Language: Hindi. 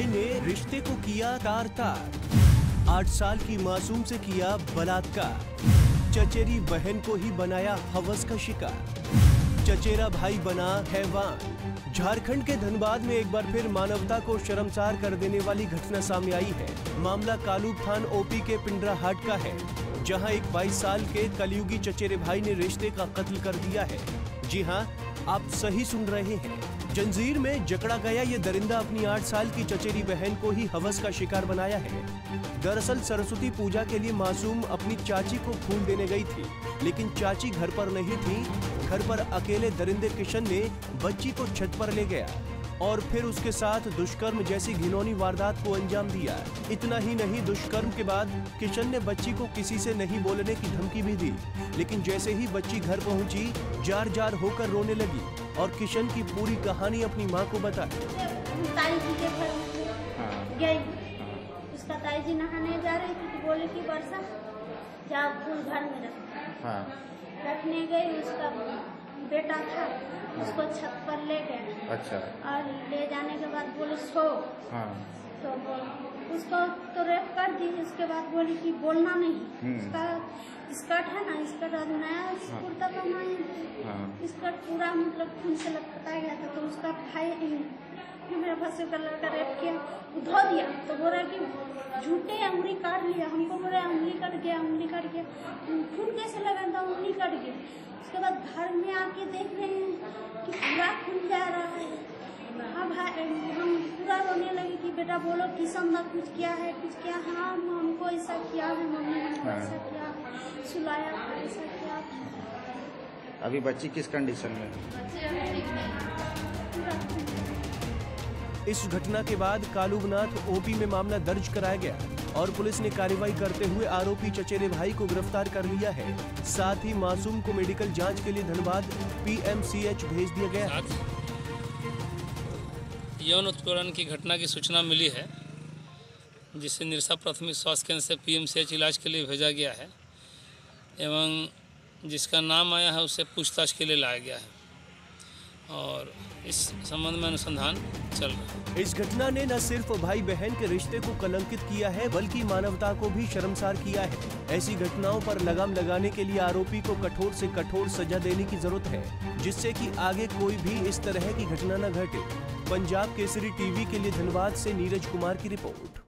भाई ने रिश्ते को किया तार तार आठ साल की मासूम से किया बलात्कार। चचेरी बहन को ही बनाया हवस का शिकार। चचेरा भाई बना हैवान। झारखंड के धनबाद में एक बार फिर मानवता को शर्मसार कर देने वाली घटना सामने आई है। मामला कालू थान ओपी के पिंडरा हाट का है, जहाँ एक 22 साल के कलयुगी चचेरे भाई ने रिश्ते का कत्ल कर दिया है। जी हाँ आप सही सुन रहे हैं। जंजीर में जकड़ा गया ये दरिंदा अपनी आठ साल की चचेरी बहन को ही हवस का शिकार बनाया है। दरअसल सरस्वती पूजा के लिए मासूम अपनी चाची को फूल देने गई थी, लेकिन चाची घर पर नहीं थी। घर पर अकेले दरिंदे किशन ने बच्ची को छत पर ले गया। और फिर उसके साथ दुष्कर्म जैसी घिनौनी वारदात को अंजाम दिया। इतना ही नहीं दुष्कर्म के बाद किशन ने बच्ची को किसी से नहीं बोलने की धमकी भी दी। लेकिन जैसे ही बच्ची घर पहुँची जार जार होकर रोने लगी और किशन की पूरी कहानी अपनी माँ को बताई। ताई जी के घर हाँ। गई। उसका ताई जी नहाने जा रही थी तो बोले कि वर्षा जाओ फूल घर में रख। हाँ। रखने गई उसका बेटा था उसको छत पर ले गए अच्छा। बोले सो। हाँ। तो उसको तो रेप कर दी उसके बाद बोली कि बोलना नहीं। हम्म। उसका स्कर्ट है ना स्कर्ट आज नया कुर्ता पहनाए हाँ। स्कर्ट पूरा मतलब खून से लटपटाया गया था तो उसका भाई मेरा फंसे का लड़का रेप किया धो दिया। तो बोल रहा कि झूठे उंगली काट लिया हमको बोल रहा उंगली कट गया उंगली कट गया खून कैसे लगा था उंगली कट गया उसके बाद घर में आके देख रहे हैं कि पूरा खून जा रहा है। हाँ भाई हम पूरा रोने लगे कि बेटा बोलो किसम ने कुछ किया है कुछ किया। हाँ हमको ऐसा किया है मम्मी हमको हाँ। ऐसा किया सुलाया ऐसा किया। अभी बच्ची किस कंडीशन में? है? इस घटना के बाद कालूबनाथ ओपी में मामला दर्ज कराया गया और पुलिस ने कार्रवाई करते हुए आरोपी चचेरे भाई को गिरफ़्तार कर लिया है। साथ ही मासूम को मेडिकल जाँच के लिए धनबाद पीएमसीएच भेज दिया गया। है यौन उत्पीड़न की घटना की सूचना मिली है, जिसे निरसा प्राथमिक स्वास्थ्य केंद्र से पीएमसीएच इलाज के लिए भेजा गया है, एवं जिसका नाम आया है उसे पूछताछ के लिए लाया गया है। और इस संबंध में अनुसंधान चल रहा है। इस घटना ने न सिर्फ़ भाई बहन के रिश्ते को कलंकित किया है, बल्कि मानवता को भी शर्मसार किया है। ऐसी घटनाओं पर लगाम लगाने के लिए आरोपी को कठोर से कठोर सजा देने की ज़रूरत है, जिससे कि आगे कोई भी इस तरह की घटना न घटे। पंजाब केसरी टीवी के लिए धनबाद से नीरज कुमार की रिपोर्ट।